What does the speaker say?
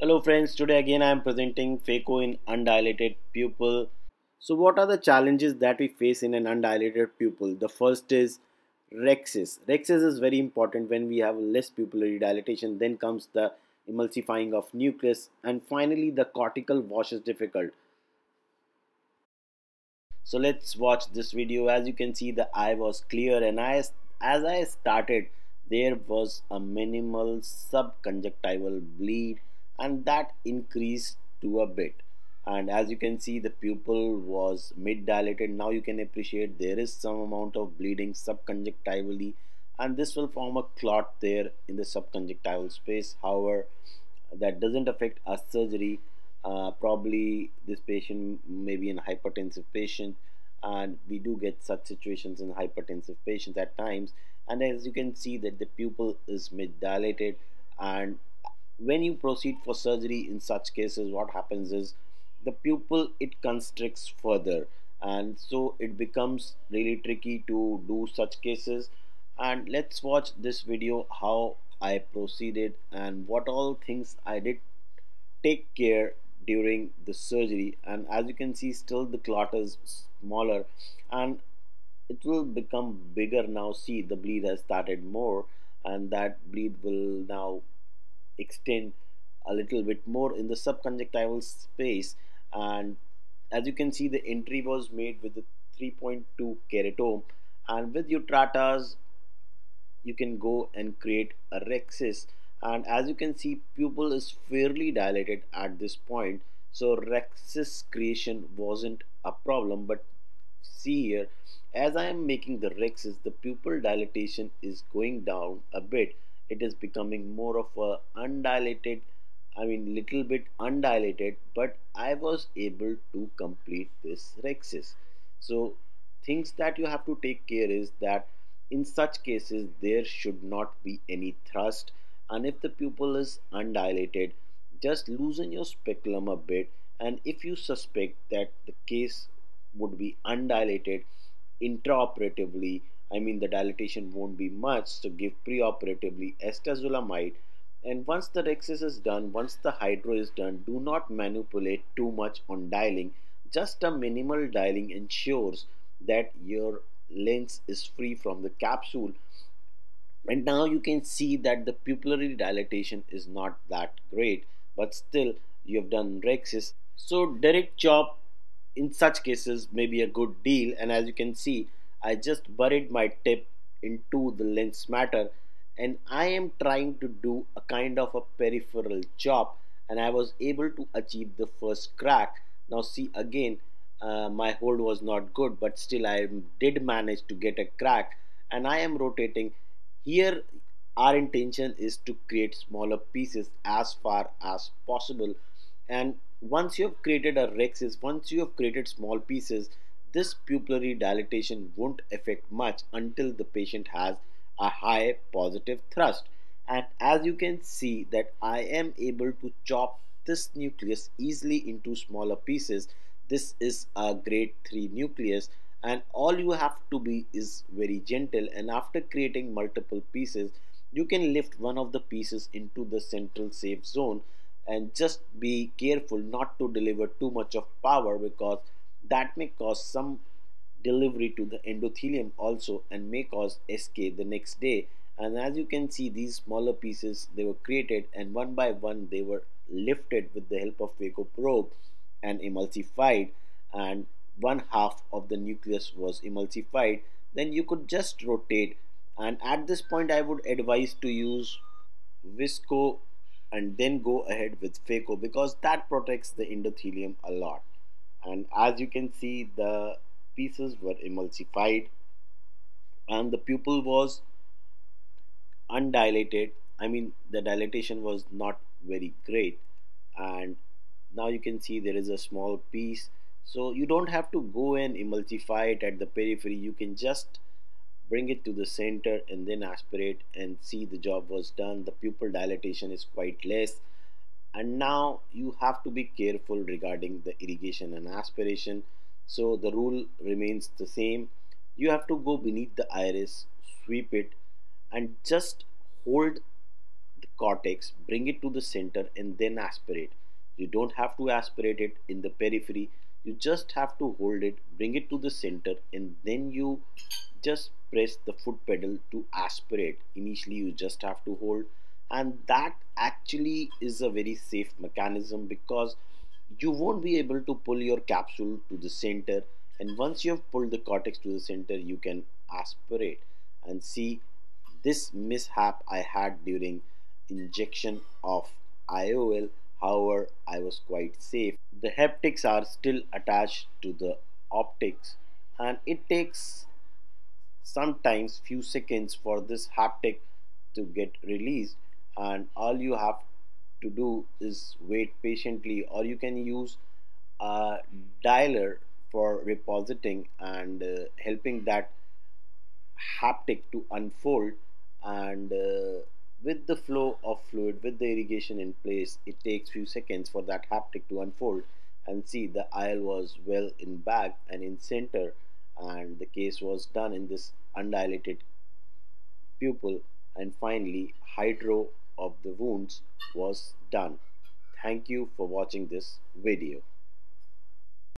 Hello friends, today again I am presenting phaco in undilated pupil. So what are the challenges that we face in an undilated pupil? The first is rhexis. Rhexis is very important when we have less pupillary dilatation. Then comes the emulsifying of nucleus and finally the cortical wash is difficult. So let's watch this video. As you can see the eye was clear and I, as I started there was a minimal subconjunctival bleed and that increased to a bit. And as you can see the pupil was mid dilated. Now you can appreciate there is some amount of bleeding subconjunctivally and this will form a clot there in the subconjunctival space. However that doesn't affect us surgery. Uh, probably this patient may be an hypertensive patient and we do get such situations in hypertensive patients at times. And as you can see that the pupil is mid dilated and when you proceed for surgery in such cases what happens is the pupil it constricts further. And so it becomes really tricky to do such cases. And let's watch this video how I proceeded and what all things I did take care during the surgery. And as you can see still the clot is smaller. And it will become bigger now. See the bleed has started more and that bleed will now extend a little bit more in the subconjunctival space. And as you can see the entry was made with the 3.2 keratome and with your Utratas you can go and create a rhexis and as you can see pupil is fairly dilated at this point. So rhexis creation wasn't a problem. But see here as I am making the rhexis the pupil dilatation is going down a bit it is becoming more of a undilated I mean little bit undilated but I was able to complete this rhexis so things that you have to take care is that in such cases there should not be any thrust. And if the pupil is undilated just loosen your speculum a bit. And if you suspect that the case would be undilated intraoperatively. I mean the dilatation won't be much so give preoperatively acetazolamide and once the rhexis is done once the hydro is done do not manipulate too much on dialing. Just a minimal dialing ensures that your lens is free from the capsule. And now you can see that the pupillary dilatation is not that great but still you have done rhexis so direct chop in such cases may be a good deal. And as you can see I just buried my tip into the lens matter. And I am trying to do a kind of a peripheral chop. And I was able to achieve the first crack. Now see again uh, my hold was not good but still I did manage to get a crack. And I am rotating. Here our intention is to create smaller pieces as far as possible. And once you have created a rhexis, once you have created small pieces this pupillary dilatation won't affect much until the patient has a high positive thrust. And as you can see that I am able to chop this nucleus easily into smaller pieces. This is a grade 3 nucleus and all you have to be is very gentle and after creating multiple pieces you can lift one of the pieces into the central safe zone and just be careful not to deliver too much of power because that may cause some delivery to the endothelium also and may cause SK the next day. And as you can see these smaller pieces they were created and one by one they were lifted with the help of phaco probe and emulsified. And one half of the nucleus was emulsified. Then you could just rotate. And at this point I would advise to use visco and then go ahead with phaco because that protects the endothelium a lot. And as you can see the pieces were emulsified and the pupil was undilated. I mean the dilatation was not very great. And now you can see there is a small piece. So you don't have to go and emulsify it at the periphery. You can just bring it to the center and then aspirate and see the job was done. The pupil dilatation is quite less. And now you have to be careful regarding the irrigation and aspiration. So the rule remains the same. You have to go beneath the iris sweep it and just hold the cortex bring it to the center and then aspirate. You don't have to aspirate it in the periphery you just have to hold it bring it to the center and then you just press the foot pedal to aspirate. Initially you just have to hold and that actually is a very safe mechanism because you won't be able to pull your capsule to the center and once you have pulled the cortex to the center you can aspirate. And see this mishap I had during injection of IOL however I was quite safe. The haptics are still attached to the optics and it takes sometimes few seconds for this haptic to get released and all you have to do is wait patiently or you can use a dialer for repositing and uh, helping that haptic to unfold and uh, with the flow of fluid with the irrigation in place it takes few seconds for that haptic to unfold and see the IOL was well in bag and in center and the case was done in this undilated pupil and finally hydro of the wounds was done. Thank you for watching this video.